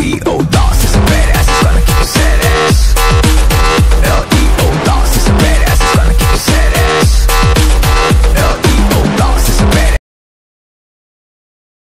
E-O-Dawson.